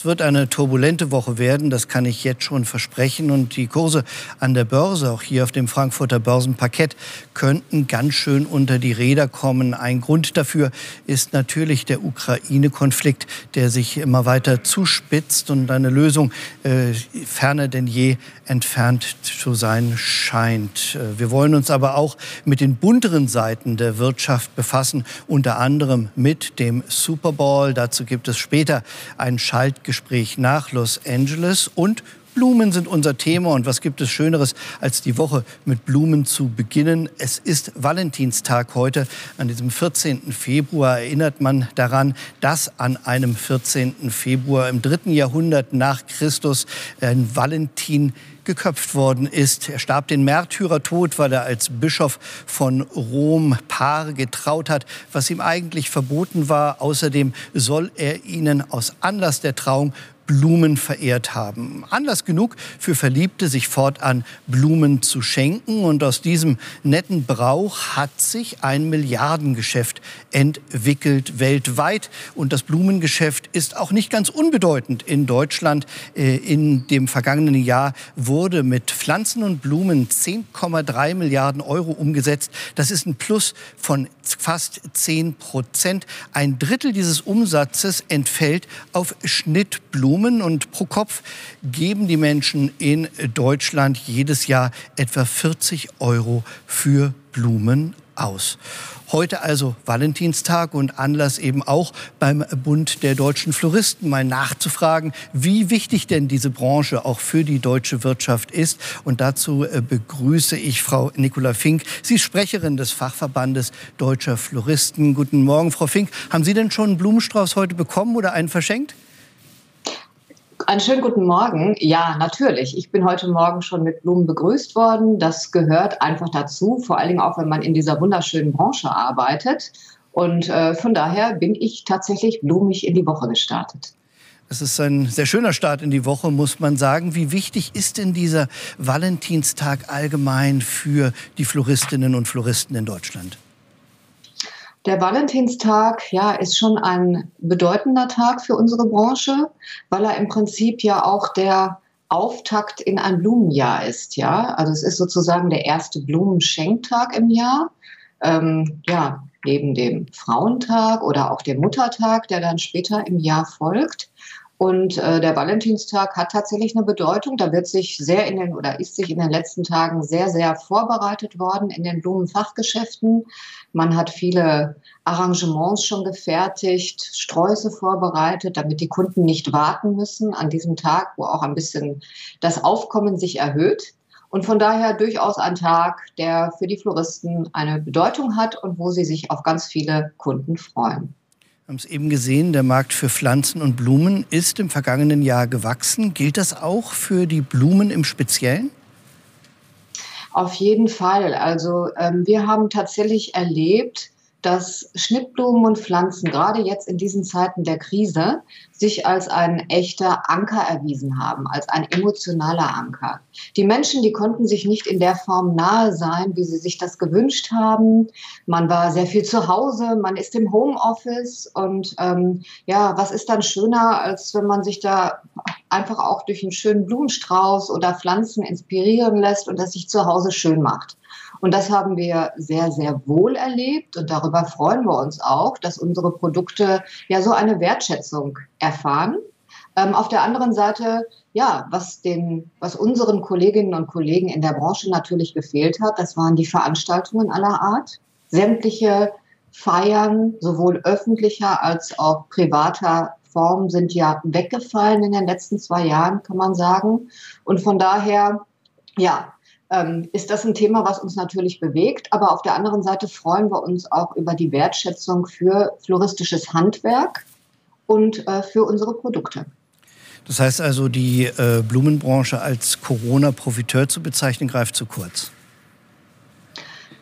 Es wird eine turbulente Woche werden, das kann ich jetzt schon versprechen. Und die Kurse an der Börse, auch hier auf dem Frankfurter Börsenparkett, könnten ganz schön unter die Räder kommen. Ein Grund dafür ist natürlich der Ukraine-Konflikt, der sich immer weiter zuspitzt und eine Lösung äh, ferner denn je entfernt zu sein scheint. Äh, wir wollen uns aber auch mit den bunteren Seiten der Wirtschaft befassen, unter anderem mit dem Super Bowl. Dazu gibt es später ein Schaltgespräch nach Los Angeles und Blumen sind unser Thema und was gibt es Schöneres, als die Woche mit Blumen zu beginnen? Es ist Valentinstag heute. An diesem 14. Februar erinnert man daran, dass an einem 14. Februar im dritten Jahrhundert nach Christus ein Valentin geköpft worden ist. Er starb den Märtyrertod, weil er als Bischof von Rom Paare getraut hat, was ihm eigentlich verboten war. Außerdem soll er ihnen aus Anlass der Trauung Blumen verehrt haben. Anlass genug für Verliebte, sich fortan Blumen zu schenken. Und aus diesem netten Brauch hat sich ein Milliardengeschäft entwickelt weltweit. Und das Blumengeschäft ist auch nicht ganz unbedeutend in Deutschland. Äh, in dem vergangenen Jahr wurde mit Pflanzen und Blumen 10,3 Milliarden Euro umgesetzt. Das ist ein Plus von fast 10 Prozent. Ein Drittel dieses Umsatzes entfällt auf Schnittblumen. Blumen und pro Kopf geben die Menschen in Deutschland jedes Jahr etwa 40 Euro für Blumen aus. Heute also Valentinstag und Anlass eben auch beim Bund der deutschen Floristen mal nachzufragen, wie wichtig denn diese Branche auch für die deutsche Wirtschaft ist. Und dazu äh, begrüße ich Frau Nicola Fink. Sie ist Sprecherin des Fachverbandes deutscher Floristen. Guten Morgen, Frau Fink. Haben Sie denn schon einen Blumenstrauß heute bekommen oder einen verschenkt? Einen schönen guten Morgen. Ja, natürlich. Ich bin heute Morgen schon mit Blumen begrüßt worden. Das gehört einfach dazu, vor allen Dingen auch, wenn man in dieser wunderschönen Branche arbeitet. Und äh, von daher bin ich tatsächlich blumig in die Woche gestartet. Es ist ein sehr schöner Start in die Woche, muss man sagen. Wie wichtig ist denn dieser Valentinstag allgemein für die Floristinnen und Floristen in Deutschland? Der Valentinstag, ja, ist schon ein bedeutender Tag für unsere Branche, weil er im Prinzip ja auch der Auftakt in ein Blumenjahr ist, ja. Also es ist sozusagen der erste Blumenschenktag im Jahr. Ähm, ja, neben dem Frauentag oder auch dem Muttertag, der dann später im Jahr folgt. Und äh, der Valentinstag hat tatsächlich eine Bedeutung. Da wird sich sehr in den oder ist sich in den letzten Tagen sehr, sehr vorbereitet worden in den Blumenfachgeschäften. Man hat viele Arrangements schon gefertigt, Sträuße vorbereitet, damit die Kunden nicht warten müssen an diesem Tag, wo auch ein bisschen das Aufkommen sich erhöht. Und von daher durchaus ein Tag, der für die Floristen eine Bedeutung hat und wo sie sich auf ganz viele Kunden freuen. Wir haben es eben gesehen, der Markt für Pflanzen und Blumen ist im vergangenen Jahr gewachsen. Gilt das auch für die Blumen im Speziellen? Auf jeden Fall. Also ähm, wir haben tatsächlich erlebt, dass Schnittblumen und Pflanzen gerade jetzt in diesen Zeiten der Krise sich als ein echter Anker erwiesen haben, als ein emotionaler Anker. Die Menschen, die konnten sich nicht in der Form nahe sein, wie sie sich das gewünscht haben. Man war sehr viel zu Hause, man ist im Homeoffice und ähm, ja, was ist dann schöner, als wenn man sich da einfach auch durch einen schönen Blumenstrauß oder Pflanzen inspirieren lässt und das sich zu Hause schön macht. Und das haben wir sehr, sehr wohl erlebt. Und darüber freuen wir uns auch, dass unsere Produkte ja so eine Wertschätzung erfahren. Ähm, auf der anderen Seite, ja, was den, was unseren Kolleginnen und Kollegen in der Branche natürlich gefehlt hat, das waren die Veranstaltungen aller Art. Sämtliche Feiern, sowohl öffentlicher als auch privater Form sind ja weggefallen in den letzten zwei Jahren, kann man sagen. Und von daher, ja, ist das ein Thema, was uns natürlich bewegt. Aber auf der anderen Seite freuen wir uns auch über die Wertschätzung für floristisches Handwerk und äh, für unsere Produkte. Das heißt also, die äh, Blumenbranche als Corona-Profiteur zu bezeichnen, greift zu kurz.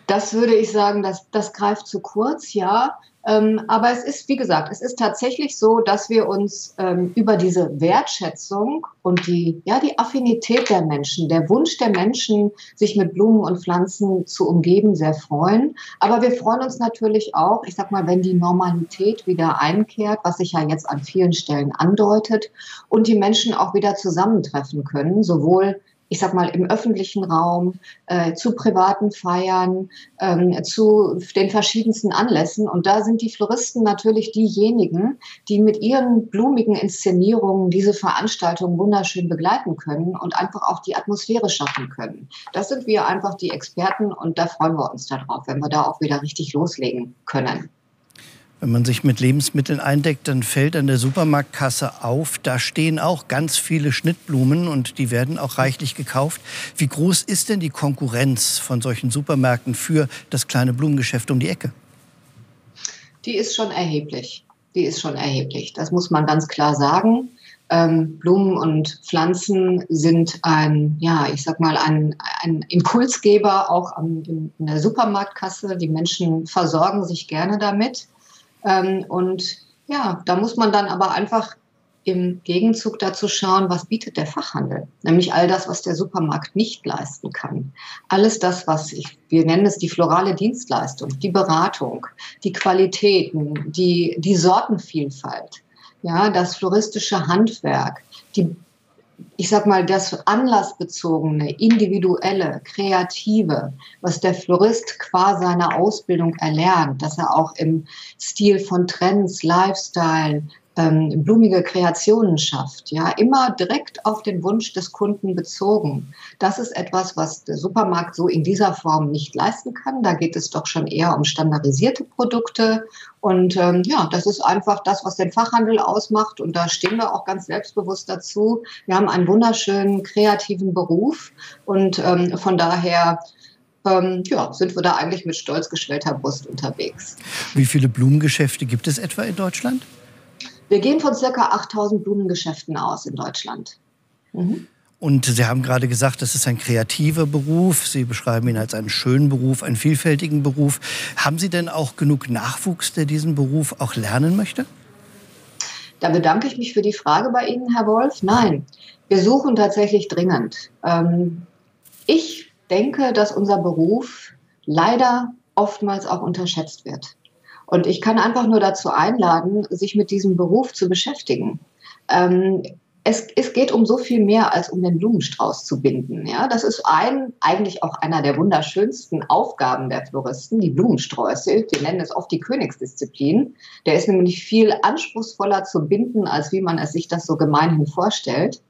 Das würde ich sagen, das, das greift zu kurz, ja. Ähm, aber es ist, wie gesagt, es ist tatsächlich so, dass wir uns ähm, über diese Wertschätzung und die, ja, die Affinität der Menschen, der Wunsch der Menschen, sich mit Blumen und Pflanzen zu umgeben, sehr freuen. Aber wir freuen uns natürlich auch, ich sag mal, wenn die Normalität wieder einkehrt, was sich ja jetzt an vielen Stellen andeutet und die Menschen auch wieder zusammentreffen können, sowohl ich sag mal, im öffentlichen Raum, äh, zu privaten Feiern, ähm, zu den verschiedensten Anlässen. Und da sind die Floristen natürlich diejenigen, die mit ihren blumigen Inszenierungen diese Veranstaltungen wunderschön begleiten können und einfach auch die Atmosphäre schaffen können. Das sind wir einfach die Experten und da freuen wir uns darauf, wenn wir da auch wieder richtig loslegen können. Wenn man sich mit Lebensmitteln eindeckt, dann fällt an der Supermarktkasse auf, da stehen auch ganz viele Schnittblumen und die werden auch reichlich gekauft. Wie groß ist denn die Konkurrenz von solchen Supermärkten für das kleine Blumengeschäft um die Ecke? Die ist schon erheblich. Die ist schon erheblich. Das muss man ganz klar sagen. Ähm, Blumen und Pflanzen sind ein, ja, ich sag mal, ein, ein Impulsgeber auch am, in, in der Supermarktkasse. Die Menschen versorgen sich gerne damit. Ähm, und ja, da muss man dann aber einfach im Gegenzug dazu schauen, was bietet der Fachhandel? Nämlich all das, was der Supermarkt nicht leisten kann. Alles das, was ich, wir nennen es die florale Dienstleistung, die Beratung, die Qualitäten, die, die Sortenvielfalt, ja, das floristische Handwerk, die ich sag mal, das anlassbezogene, individuelle, kreative, was der Florist qua seiner Ausbildung erlernt, dass er auch im Stil von Trends, Lifestyle, ähm, blumige Kreationen schafft, ja, immer direkt auf den Wunsch des Kunden bezogen. Das ist etwas, was der Supermarkt so in dieser Form nicht leisten kann. Da geht es doch schon eher um standardisierte Produkte. Und ähm, ja, das ist einfach das, was den Fachhandel ausmacht. Und da stehen wir auch ganz selbstbewusst dazu. Wir haben einen wunderschönen kreativen Beruf und ähm, von daher ähm, ja, sind wir da eigentlich mit stolz geschwellter Brust unterwegs. Wie viele Blumengeschäfte gibt es etwa in Deutschland? Wir gehen von circa 8000 Blumengeschäften aus in Deutschland. Mhm. Und Sie haben gerade gesagt, das ist ein kreativer Beruf. Sie beschreiben ihn als einen schönen Beruf, einen vielfältigen Beruf. Haben Sie denn auch genug Nachwuchs, der diesen Beruf auch lernen möchte? Da bedanke ich mich für die Frage bei Ihnen, Herr Wolf. Nein, wir suchen tatsächlich dringend. Ähm, ich denke, dass unser Beruf leider oftmals auch unterschätzt wird. Und ich kann einfach nur dazu einladen, sich mit diesem Beruf zu beschäftigen. Ähm, es, es, geht um so viel mehr als um den Blumenstrauß zu binden. Ja, das ist ein, eigentlich auch einer der wunderschönsten Aufgaben der Floristen, die Blumensträuße. Wir nennen es oft die Königsdisziplin. Der ist nämlich viel anspruchsvoller zu binden, als wie man es sich das so gemeinhin vorstellt.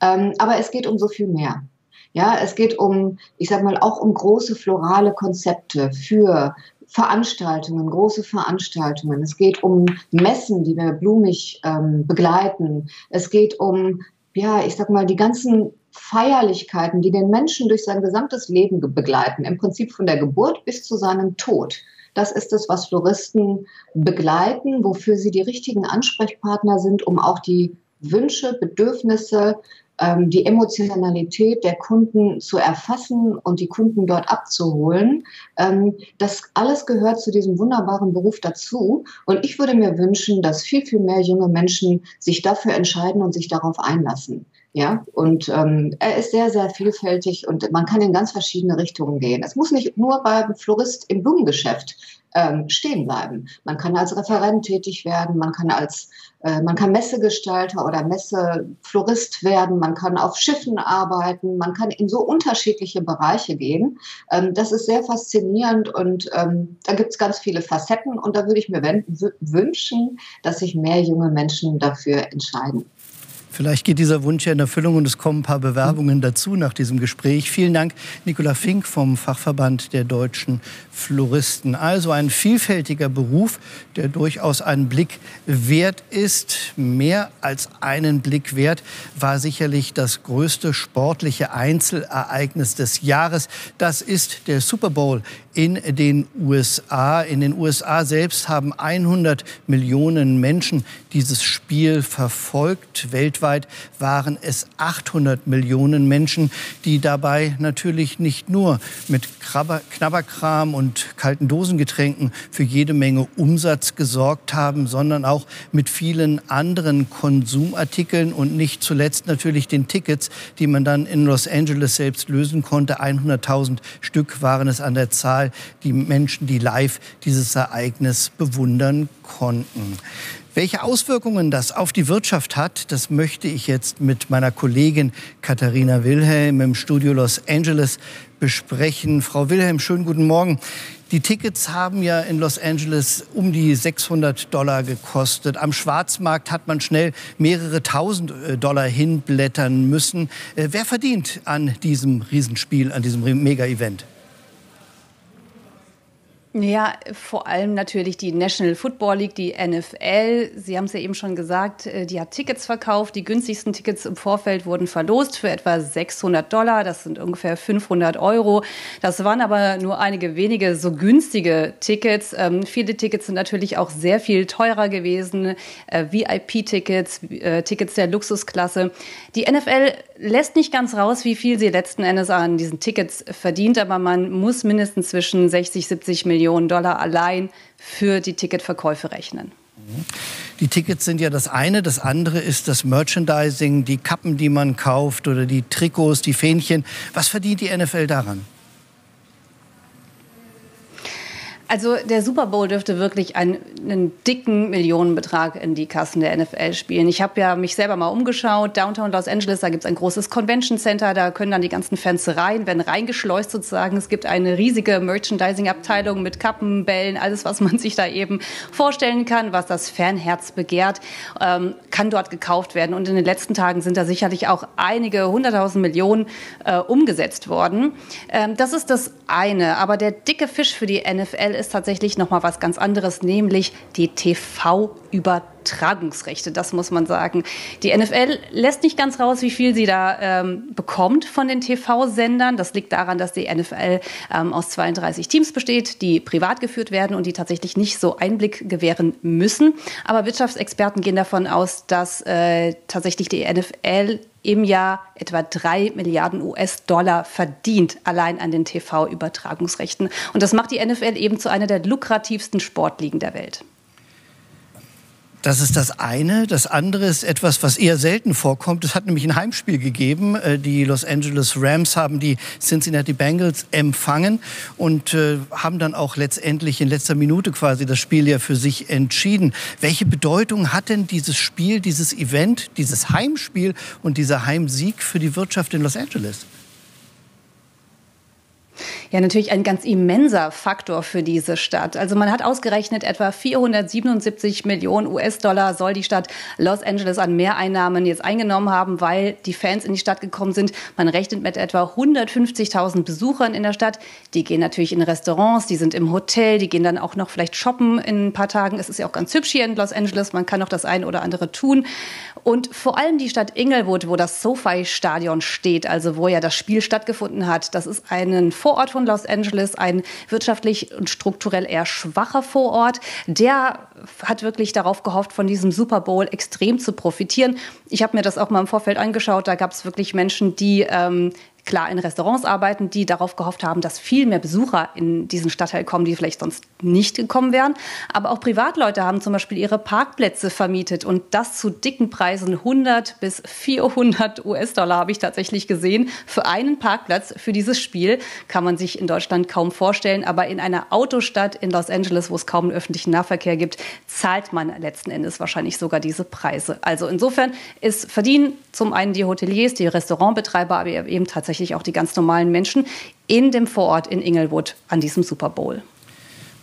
Ähm, aber es geht um so viel mehr. Ja, es geht um, ich sag mal, auch um große florale Konzepte für Veranstaltungen, große Veranstaltungen. Es geht um Messen, die wir blumig ähm, begleiten. Es geht um, ja, ich sag mal, die ganzen Feierlichkeiten, die den Menschen durch sein gesamtes Leben begleiten, im Prinzip von der Geburt bis zu seinem Tod. Das ist es, was Floristen begleiten, wofür sie die richtigen Ansprechpartner sind, um auch die Wünsche, Bedürfnisse ähm, die Emotionalität der Kunden zu erfassen und die Kunden dort abzuholen. Ähm, das alles gehört zu diesem wunderbaren Beruf dazu. Und ich würde mir wünschen, dass viel, viel mehr junge Menschen sich dafür entscheiden und sich darauf einlassen. Ja, und ähm, er ist sehr, sehr vielfältig und man kann in ganz verschiedene Richtungen gehen. Es muss nicht nur beim Florist im Blumengeschäft ähm, stehen bleiben. Man kann als Referent tätig werden, man kann als äh, man kann Messegestalter oder Messeflorist werden, man kann auf Schiffen arbeiten, man kann in so unterschiedliche Bereiche gehen. Ähm, das ist sehr faszinierend und ähm, da gibt es ganz viele Facetten und da würde ich mir wünschen, dass sich mehr junge Menschen dafür entscheiden. Vielleicht geht dieser Wunsch ja in Erfüllung und es kommen ein paar Bewerbungen dazu nach diesem Gespräch. Vielen Dank, Nicola Fink vom Fachverband der deutschen Floristen. Also ein vielfältiger Beruf, der durchaus einen Blick wert ist. Mehr als einen Blick wert war sicherlich das größte sportliche Einzelereignis des Jahres. Das ist der Super Bowl in den USA. In den USA selbst haben 100 Millionen Menschen dieses Spiel verfolgt. Weltweit waren es 800 Millionen Menschen, die dabei natürlich nicht nur mit Knabberkram und kalten Dosengetränken für jede Menge Umsatz gesorgt haben, sondern auch mit vielen anderen Konsumartikeln und nicht zuletzt natürlich den Tickets, die man dann in Los Angeles selbst lösen konnte. 100.000 Stück waren es an der Zahl, die Menschen, die live dieses Ereignis bewundern konnten. Welche Auswirkungen das auf die Wirtschaft hat, das möchte ich jetzt mit meiner Kollegin Katharina Wilhelm im Studio Los Angeles besprechen. Frau Wilhelm, schönen guten Morgen. Die Tickets haben ja in Los Angeles um die 600 Dollar gekostet. Am Schwarzmarkt hat man schnell mehrere tausend äh, Dollar hinblättern müssen. Äh, wer verdient an diesem Riesenspiel, an diesem Mega-Event? Ja, vor allem natürlich die National Football League, die NFL. Sie haben es ja eben schon gesagt, äh, die hat Tickets verkauft. Die günstigsten Tickets im Vorfeld wurden verlost für etwa 600 Dollar. Das sind ungefähr 500 Euro. Das waren aber nur einige wenige so günstige Tickets. Ähm, viele Tickets sind natürlich auch sehr viel teurer gewesen. Äh, VIP-Tickets, äh, Tickets der Luxusklasse. Die NFL lässt nicht ganz raus, wie viel sie letzten Endes an diesen Tickets verdient, aber man muss mindestens zwischen 60, 70 Millionen Millionen Dollar allein für die Ticketverkäufe rechnen. Die Tickets sind ja das eine, das andere ist das Merchandising, die Kappen, die man kauft oder die Trikots, die Fähnchen. Was verdient die NFL daran? Also der Super Bowl dürfte wirklich einen, einen, dicken Millionenbetrag in die Kassen der NFL spielen. Ich habe ja mich selber mal umgeschaut. Downtown Los Angeles, da gibt es ein großes Convention Center, da können dann die ganzen Fans rein, werden reingeschleust sozusagen. Es gibt eine riesige Merchandising-Abteilung mit Kappen, Bällen, alles, was man sich da eben vorstellen kann, was das Fanherz begehrt, ähm, kann dort gekauft werden. Und in den letzten Tagen sind da sicherlich auch einige hunderttausend Millionen äh, umgesetzt worden. Ähm, das ist das eine. Aber der dicke Fisch für die NFL ist tatsächlich noch mal was ganz anderes, nämlich die TV-Übertragungsrechte. Das muss man sagen. Die NFL lässt nicht ganz raus, wie viel sie da ähm, bekommt von den TV-Sendern. Das liegt daran, dass die NFL ähm, aus 32 Teams besteht, die privat geführt werden und die tatsächlich nicht so Einblick gewähren müssen. Aber Wirtschaftsexperten gehen davon aus, dass äh, tatsächlich die NFL im Jahr etwa drei Milliarden US-Dollar verdient, allein an den TV-Übertragungsrechten. Und das macht die NFL eben zu einer der lukrativsten Sportligen der Welt. Das ist das eine. Das andere ist etwas, was eher selten vorkommt. Es hat nämlich ein Heimspiel gegeben. Äh, die Los Angeles Rams haben die Cincinnati Bengals empfangen und äh, haben dann auch letztendlich in letzter Minute quasi das Spiel ja für sich entschieden. Welche Bedeutung hat denn dieses Spiel, dieses Event, dieses Heimspiel und dieser Heimsieg für die Wirtschaft in Los Angeles? Ja, natürlich ein ganz immenser Faktor für diese Stadt. Also man hat ausgerechnet, etwa 477 Millionen US-Dollar soll die Stadt Los Angeles an Mehreinnahmen jetzt eingenommen haben, weil die Fans in die Stadt gekommen sind. Man rechnet mit etwa 150.000 Besuchern in der Stadt. Die gehen natürlich in Restaurants, die sind im Hotel, die gehen dann auch noch vielleicht shoppen in ein paar Tagen. Es ist ja auch ganz hübsch hier in Los Angeles. Man kann noch das eine oder andere tun. Und vor allem die Stadt Inglewood, wo das SoFi-Stadion steht, also wo ja das Spiel stattgefunden hat, das ist ein Vorort von Los Angeles, ein wirtschaftlich und strukturell eher schwacher Vorort. Der hat wirklich darauf gehofft, von diesem Super Bowl extrem zu profitieren. Ich habe mir das auch mal im Vorfeld angeschaut. Da gab es wirklich Menschen, die ähm, klar in Restaurants arbeiten, die darauf gehofft haben, dass viel mehr Besucher in diesen Stadtteil kommen, die vielleicht sonst nicht gekommen wären. Aber auch Privatleute haben zum Beispiel ihre Parkplätze vermietet und das zu dicken Preisen 100 bis 400 US-Dollar habe ich tatsächlich gesehen für einen Parkplatz für dieses Spiel. Kann man sich in Deutschland kaum vorstellen, aber in einer Autostadt in Los Angeles, wo es kaum öffentlichen Nahverkehr gibt, zahlt man letzten Endes wahrscheinlich sogar diese Preise. Also insofern ist verdienen zum einen die Hoteliers, die Restaurantbetreiber, aber eben tatsächlich tatsächlich auch die ganz normalen Menschen in dem Vorort in Inglewood an diesem Super Bowl.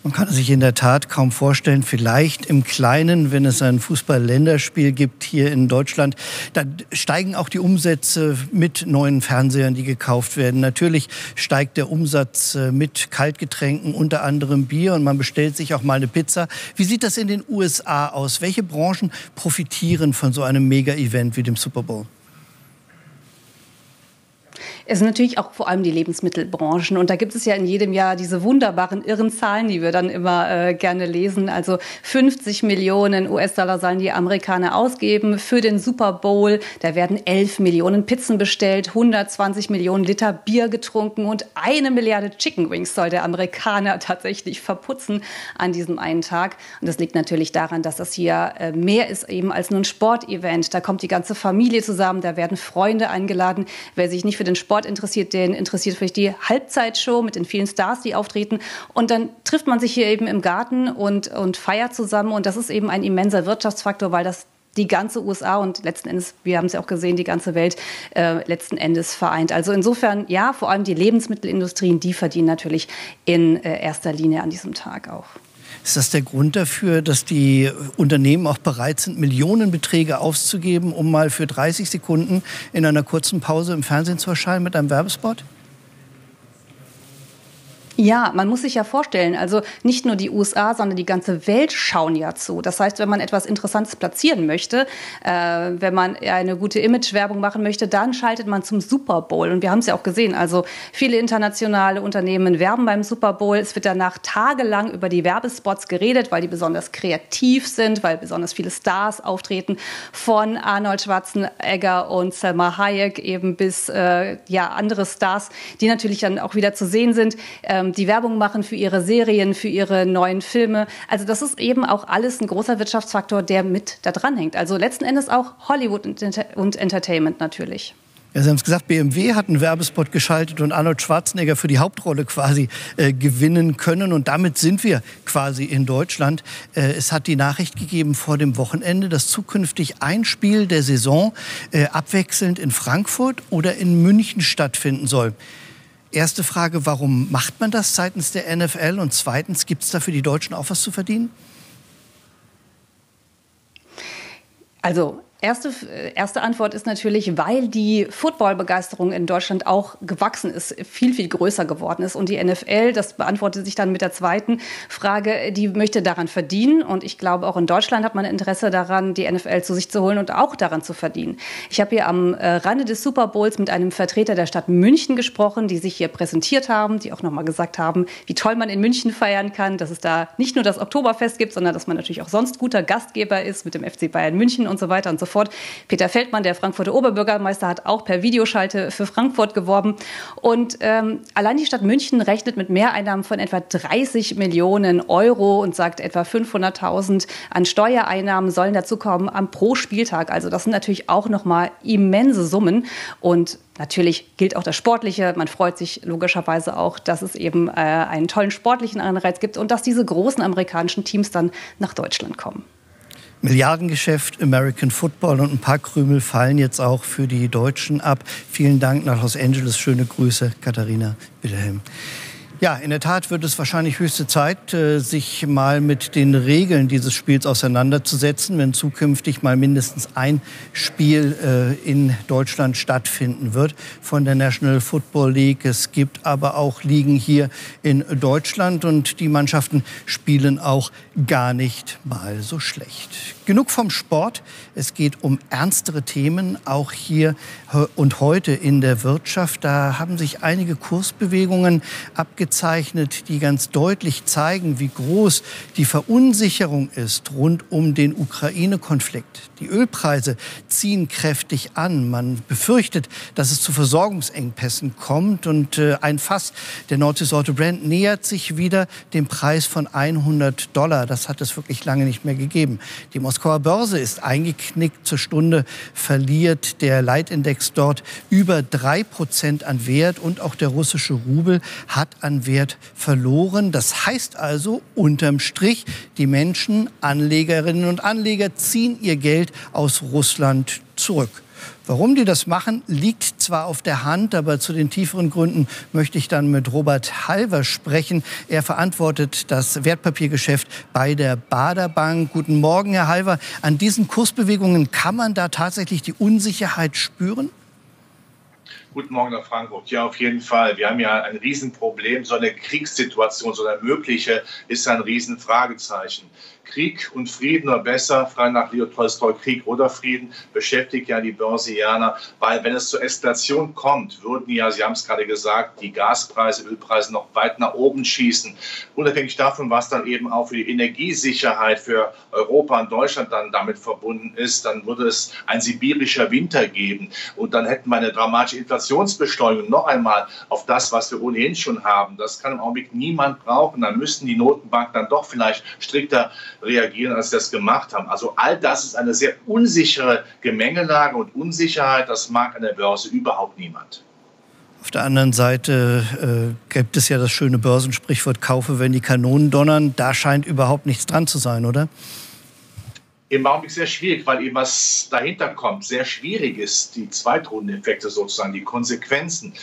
Man kann sich in der Tat kaum vorstellen, vielleicht im Kleinen, wenn es ein Fußball-Länderspiel gibt hier in Deutschland, da steigen auch die Umsätze mit neuen Fernsehern, die gekauft werden. Natürlich steigt der Umsatz äh, mit Kaltgetränken, unter anderem Bier und man bestellt sich auch mal eine Pizza. Wie sieht das in den USA aus? Welche Branchen profitieren von so einem Mega-Event wie dem Super Bowl? Es sind natürlich auch vor allem die Lebensmittelbranchen. Und da gibt es ja in jedem Jahr diese wunderbaren irren Zahlen, die wir dann immer äh, gerne lesen. Also 50 Millionen US-Dollar sollen die Amerikaner ausgeben für den Super Bowl. Da werden 11 Millionen Pizzen bestellt, 120 Millionen Liter Bier getrunken und eine Milliarde Chicken Wings soll der Amerikaner tatsächlich verputzen an diesem einen Tag. Und das liegt natürlich daran, dass das hier äh, mehr ist eben als nur ein Sportevent. Da kommt die ganze Familie zusammen, da werden Freunde eingeladen. Wer sich nicht für den Sport interessiert, den interessiert vielleicht die Halbzeitshow mit den vielen Stars, die auftreten. Und dann trifft man sich hier eben im Garten und, und feiert zusammen. Und das ist eben ein immenser Wirtschaftsfaktor, weil das die ganze USA und letzten Endes, wir haben es ja auch gesehen, die ganze Welt äh, letzten Endes vereint. Also insofern, ja, vor allem die Lebensmittelindustrien, die verdienen natürlich in äh, erster Linie an diesem Tag auch. Ist das der Grund dafür, dass die Unternehmen auch bereit sind, Millionenbeträge auszugeben, um mal für 30 Sekunden in einer kurzen Pause im Fernsehen zu erscheinen mit einem Werbespot? Ja, man muss sich ja vorstellen, also nicht nur die USA, sondern die ganze Welt schauen ja zu. Das heißt, wenn man etwas Interessantes platzieren möchte, äh, wenn man eine gute Imagewerbung machen möchte, dann schaltet man zum Super Bowl. Und wir haben es ja auch gesehen, also viele internationale Unternehmen werben beim Super Bowl. Es wird danach tagelang über die Werbespots geredet, weil die besonders kreativ sind, weil besonders viele Stars auftreten, von Arnold Schwarzenegger und Selma Hayek eben bis äh, ja andere Stars, die natürlich dann auch wieder zu sehen sind. Äh, ähm, die Werbung machen für ihre Serien, für ihre neuen Filme. Also das ist eben auch alles ein großer Wirtschaftsfaktor, der mit da dran hängt. Also letzten Endes auch Hollywood und, Entertainment natürlich. Ja, Sie haben es gesagt, BMW hat einen Werbespot geschaltet und Arnold Schwarzenegger für die Hauptrolle quasi äh, gewinnen können. Und damit sind wir quasi in Deutschland. Äh, es hat die Nachricht gegeben vor dem Wochenende, dass zukünftig ein Spiel der Saison äh, abwechselnd in Frankfurt oder in München stattfinden soll. Erste Frage, warum macht man das seitens der NFL? Und zweitens, gibt es da für die Deutschen auch was zu verdienen? Also Erste, äh, erste Antwort ist natürlich, weil die Football-Begeisterung in Deutschland auch gewachsen ist, viel, viel größer geworden ist. Und die NFL, das beantwortet sich dann mit der zweiten Frage, die möchte daran verdienen. Und ich glaube, auch in Deutschland hat man Interesse daran, die NFL zu sich zu holen und auch daran zu verdienen. Ich habe hier am äh, Rande des Super Bowls mit einem Vertreter der Stadt München gesprochen, die sich hier präsentiert haben, die auch nochmal gesagt haben, wie toll man in München feiern kann, dass es da nicht nur das Oktoberfest gibt, sondern dass man natürlich auch sonst guter Gastgeber ist mit dem FC Bayern München und so weiter und so fort fort. Peter Feldmann, der Frankfurter Oberbürgermeister, hat auch per Videoschalte für Frankfurt geworben. Und ähm, allein die Stadt München rechnet mit Mehreinnahmen von etwa 30 Millionen Euro und sagt, etwa 500.000 an Steuereinnahmen sollen dazukommen am pro Spieltag. Also das sind natürlich auch noch mal immense Summen. Und Natürlich gilt auch das Sportliche. Man freut sich logischerweise auch, dass es eben äh, einen tollen sportlichen Anreiz gibt und dass diese großen amerikanischen Teams dann nach Deutschland kommen. Milliardengeschäft American Football und ein paar Krümel fallen jetzt auch für die Deutschen ab. Vielen Dank nach Los Angeles. Schöne Grüße, Katharina Wilhelm. Ja, in der Tat wird es wahrscheinlich höchste Zeit, äh, sich mal mit den Regeln dieses Spiels auseinanderzusetzen, wenn zukünftig mal mindestens ein Spiel äh, in Deutschland stattfinden wird von der National Football League. Es gibt aber auch Ligen hier in Deutschland und die Mannschaften spielen auch gar nicht mal so schlecht. Genug vom Sport. Es geht um ernstere Themen, auch hier und heute in der Wirtschaft. Da haben sich einige Kursbewegungen abgezeichnet aufgezeichnet, die ganz deutlich zeigen, wie groß die Verunsicherung ist rund um den Ukraine-Konflikt. Die Ölpreise ziehen kräftig an. Man befürchtet, dass es zu Versorgungsengpässen kommt. Und äh, ein Fass der Nordsee-Sorte Brand nähert sich wieder dem Preis von 100 Dollar. Das hat es wirklich lange nicht mehr gegeben. Die Moskauer Börse ist eingeknickt. Zur Stunde verliert der Leitindex dort über drei Prozent an Wert. Und auch der russische Rubel hat an Wert verloren. Das heißt also unterm Strich, die Menschen, Anlegerinnen und Anleger ziehen ihr Geld aus Russland zurück. Warum die das machen, liegt zwar auf der Hand, aber zu den tieferen Gründen möchte ich dann mit Robert Halver sprechen. Er verantwortet das Wertpapiergeschäft bei der Bader Bank. Guten Morgen, Herr Halver. An diesen Kursbewegungen kann man da tatsächlich die Unsicherheit spüren? Guten Morgen nach Frankfurt. Ja, auf jeden Fall. Wir haben ja ein Riesenproblem. So eine Kriegssituation, so eine mögliche, ist ein Riesenfragezeichen. Krieg und Frieden oder besser, frei nach Leo Tolstoi, Krieg oder Frieden, beschäftigt ja die Börsianer, weil wenn es zur Eskalation kommt, würden ja, Sie haben es gerade gesagt, die Gaspreise, Ölpreise noch weit nach oben schießen. Unabhängig davon, was dann eben auch für die Energiesicherheit für Europa und Deutschland dann damit verbunden ist, dann würde es ein sibirischer Winter geben und dann hätten wir eine dramatische Inflationsbeschleunigung noch einmal auf das, was wir ohnehin schon haben. Das kann im Augenblick niemand brauchen. Dann müssten die Notenbanken dann doch vielleicht strikter reagieren, als sie das gemacht haben. Also all das ist eine sehr unsichere Gemengelage und Unsicherheit. Das mag an der Börse überhaupt niemand. Auf der anderen Seite äh, gibt es ja das schöne Börsensprichwort, kaufe, wenn die Kanonen donnern. Da scheint überhaupt nichts dran zu sein, oder? Im Augenblick sehr schwierig, weil eben was dahinter kommt, sehr schwierig ist, die Zweitrundeneffekte sozusagen, die Konsequenzen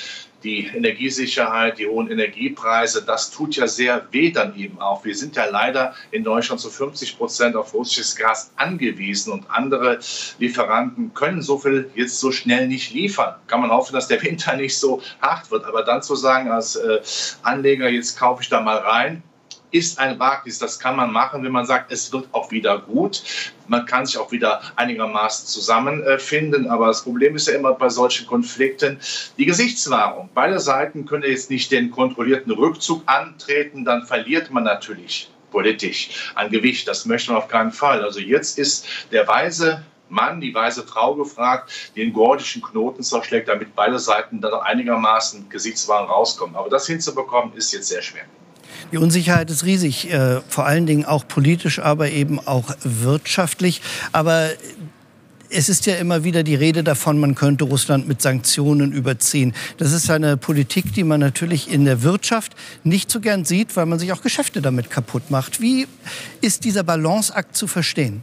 die Energiesicherheit, die hohen Energiepreise, das tut ja sehr weh dann eben auch. Wir sind ja leider in Deutschland zu 50 Prozent auf russisches Gas angewiesen und andere Lieferanten können so viel jetzt so schnell nicht liefern. Kann man hoffen, dass der Winter nicht so hart wird. Aber dann zu sagen als äh, Anleger, jetzt kaufe ich da mal rein, ist ein Wagnis. Das kann man machen, wenn man sagt, es wird auch wieder gut. Man kann sich auch wieder einigermaßen zusammenfinden. Aber das Problem ist ja immer bei solchen Konflikten die Gesichtswahrung. Beide Seiten können jetzt nicht den kontrollierten Rückzug antreten. Dann verliert man natürlich politisch an Gewicht. Das möchte man auf keinen Fall. Also jetzt ist der weise Mann, die weise Frau gefragt, den gordischen Knoten zerschlägt, damit beide Seiten dann einigermaßen Gesichtswahrung rauskommen. Aber das hinzubekommen, ist jetzt sehr schwer. Die Unsicherheit ist riesig, äh, vor allen Dingen auch politisch, aber eben auch wirtschaftlich. Aber es ist ja immer wieder die Rede davon, man könnte Russland mit Sanktionen überziehen. Das ist eine Politik, die man natürlich in der Wirtschaft nicht so gern sieht, weil man sich auch Geschäfte damit kaputt macht. Wie ist dieser Balanceakt zu verstehen?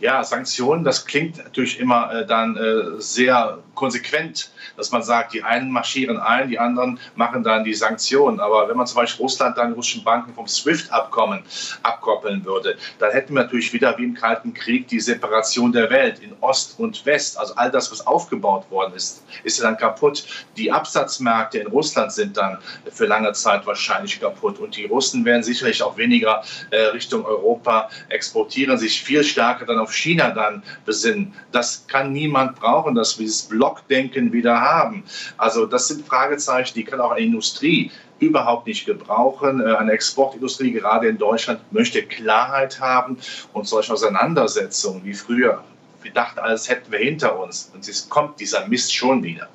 Ja, Sanktionen, das klingt natürlich immer äh, dann äh, sehr konsequent, dass man sagt, die einen marschieren ein, die anderen machen dann die Sanktionen. Aber wenn man zum Beispiel Russland dann russischen Banken vom SWIFT-Abkommen abkoppeln würde, dann hätten wir natürlich wieder wie im Kalten Krieg die Separation der Welt in Ost und West. Also all das, was aufgebaut worden ist, ist ja dann kaputt. Die Absatzmärkte in Russland sind dann für lange Zeit wahrscheinlich kaputt. Und die Russen werden sicherlich auch weniger äh, Richtung Europa exportieren, sich viel stärker dann auf China dann besinnen. Das kann niemand brauchen, dass wir dieses Blockdenken wieder haben. Also das sind Fragezeichen, die kann auch eine Industrie überhaupt nicht gebrauchen. Äh, eine Exportindustrie, gerade in Deutschland, möchte Klarheit haben und solche Auseinandersetzungen wie früher. Wir dachten, alles hätten wir hinter uns. Und es kommt dieser Mist schon wieder.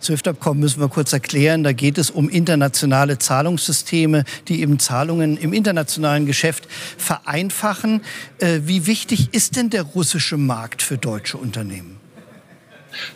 SWIFT-Abkommen müssen wir kurz erklären. Da geht es um internationale Zahlungssysteme, die eben Zahlungen im internationalen Geschäft vereinfachen. Äh, wie wichtig ist denn der russische Markt für deutsche Unternehmen?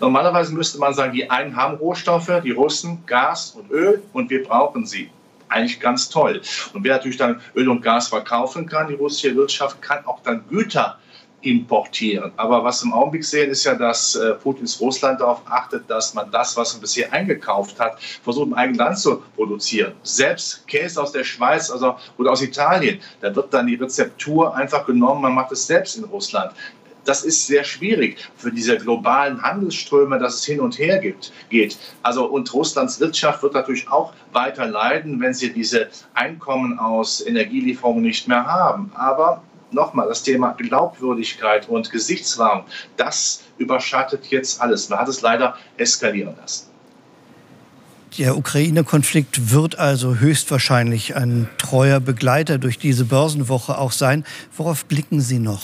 Normalerweise müsste man sagen, die einen haben Rohstoffe, die Russen, Gas und Öl und wir brauchen sie. Eigentlich ganz toll. Und wer natürlich dann Öl und Gas verkaufen kann, die russische Wirtschaft kann auch dann Güter importieren. Aber was im Augenblick sehen, ist ja, dass äh, Putins Russland darauf achtet, dass man das, was man bisher eingekauft hat, versucht im eigenen Land zu produzieren. Selbst Käse aus der Schweiz also, oder aus Italien, da wird dann die Rezeptur einfach genommen, man macht es selbst in Russland das ist sehr schwierig für diese globalen Handelsströme, dass es hin und her gibt, geht. Also und Russlands Wirtschaft wird natürlich auch weiter leiden, wenn sie diese Einkommen aus Energielieferungen nicht mehr haben. Aber nochmal, das Thema Glaubwürdigkeit und Gesichtswahrung, das überschattet jetzt alles. Man hat es leider eskalieren lassen. Der Ukraine-Konflikt wird also höchstwahrscheinlich ein treuer Begleiter durch diese Börsenwoche auch sein. Worauf blicken Sie noch?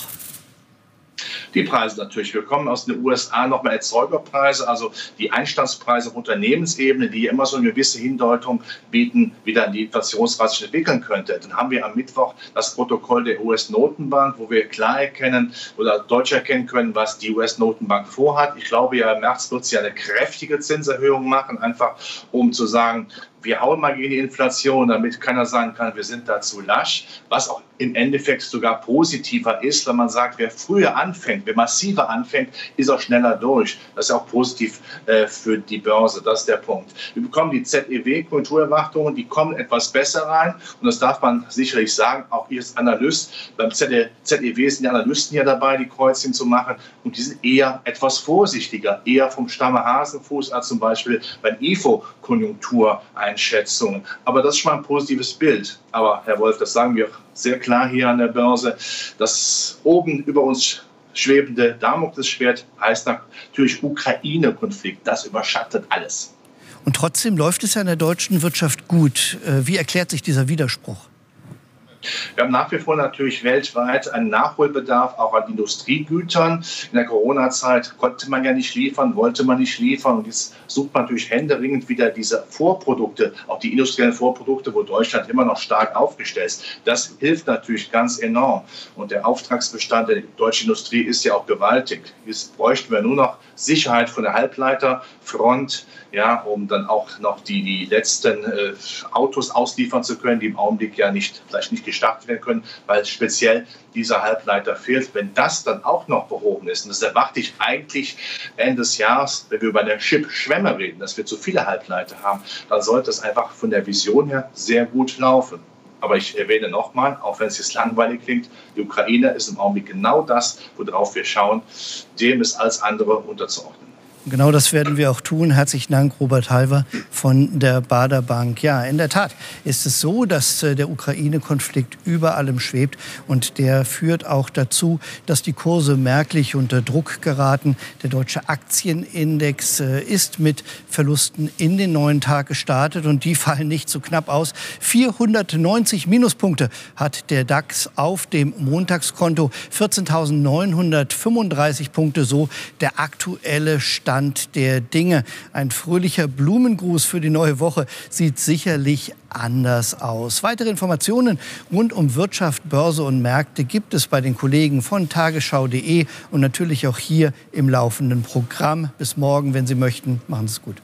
Die Preise natürlich. Wir kommen aus den USA nochmal Erzeugerpreise, also die Einstandspreise auf Unternehmensebene, die immer so eine gewisse Hindeutung bieten, wie dann die Inflationsrate sich entwickeln könnte. Dann haben wir am Mittwoch das Protokoll der US-Notenbank, wo wir klar erkennen oder deutsch erkennen können, was die US-Notenbank vorhat. Ich glaube, ja, im März wird sie eine kräftige Zinserhöhung machen, einfach um zu sagen, wir hauen mal gegen die Inflation, damit keiner sagen kann, wir sind da zu lasch, was auch im Endeffekt sogar positiver ist, wenn man sagt, wer früher anfängt, wer massiver anfängt, ist auch schneller durch. Das ist auch positiv äh, für die Börse. Das ist der Punkt. Wir bekommen die ZEW-Kulturerwartungen, die kommen etwas besser rein. Und das darf man sicherlich sagen, auch ihr als Analyst. Beim ZEW sind die Analysten ja dabei, die Kreuzchen zu machen. Und die sind eher etwas vorsichtiger, eher vom Stamme Hasenfuß als zum Beispiel bei IFO-Konjunktureinschätzungen. Aber das ist schon mal ein positives Bild. Aber Herr Wolf, das sagen wir sehr klar hier an der Börse. Das oben über uns schwebende Damoklesschwert heißt natürlich Ukraine-Konflikt. Das überschattet alles. Und trotzdem läuft es ja in der deutschen Wirtschaft gut. Äh, wie erklärt sich dieser Widerspruch? Wir haben nach wie vor natürlich weltweit einen Nachholbedarf auch an Industriegütern. In der Corona-Zeit konnte man ja nicht liefern, wollte man nicht liefern. Und jetzt sucht man natürlich händeringend wieder diese Vorprodukte, auch die industriellen Vorprodukte, wo Deutschland immer noch stark aufgestellt ist. Das hilft natürlich ganz enorm. Und der Auftragsbestand der deutschen Industrie ist ja auch gewaltig. Jetzt bräuchten wir nur noch Sicherheit von der Halbleiterfront, ja, um dann auch noch die, die letzten äh, Autos ausliefern zu können, die im Augenblick ja nicht, vielleicht nicht gestartet werden können, weil speziell dieser Halbleiter fehlt. Wenn das dann auch noch behoben ist, und das erwarte ich eigentlich Ende des Jahres, wenn wir über eine Chip-Schwemme reden, dass wir zu viele Halbleiter haben, dann sollte es einfach von der Vision her sehr gut laufen. Aber ich erwähne nochmal, auch wenn es jetzt langweilig klingt, die Ukraine ist im Augenblick genau das, worauf wir schauen, dem ist als andere unterzuordnen. Genau das werden wir auch tun. Herzlichen Dank, Robert Halver von der Bader Bank. Ja, in der Tat ist es so, dass äh, der Ukraine-Konflikt über allem schwebt und der führt auch dazu, dass die Kurse merklich unter Druck geraten. Der deutsche Aktienindex äh, ist mit Verlusten in den neuen Tag gestartet und die fallen nicht so knapp aus. 490 Minuspunkte hat der DAX auf dem Montagskonto. 14.935 Punkte so der aktuelle Stand Stand der Dinge. Ein fröhlicher Blumengruß für die neue Woche sieht sicherlich anders aus. Weitere Informationen rund um Wirtschaft, Börse und Märkte gibt es bei den Kollegen von tagesschau.de und natürlich auch hier im laufenden Programm. Bis morgen, wenn Sie möchten. Machen Sie es gut.